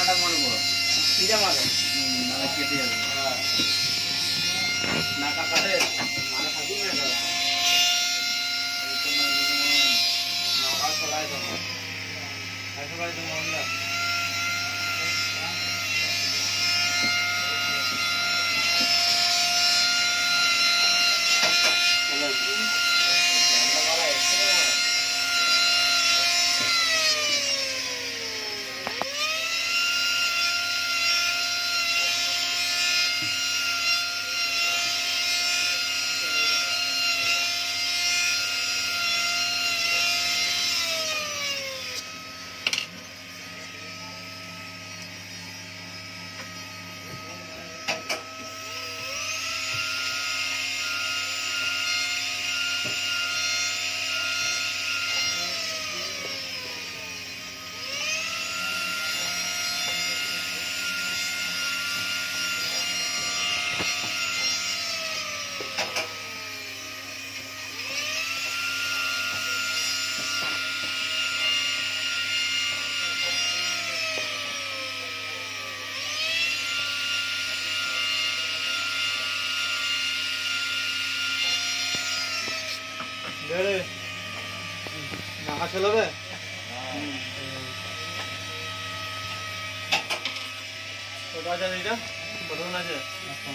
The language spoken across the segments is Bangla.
আটা মারবো সিধা মারো। হুম, নাহলে কেটে যাবে। নাকা কাটে চলবে কত আছে এইটা কত আছে বেড়ে এখন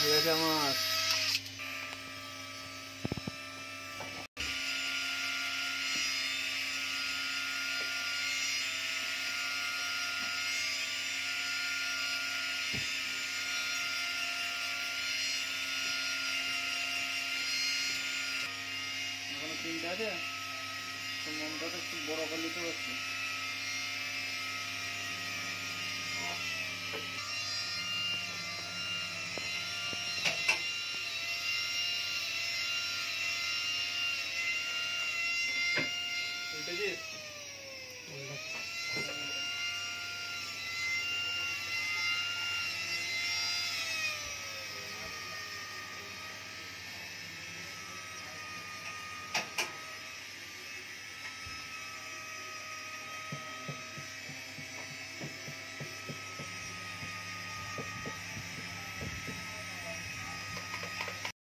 না থাকব আমার আছে তো মনটাটা একটু বড় করে নিতে পারছি ってて音楽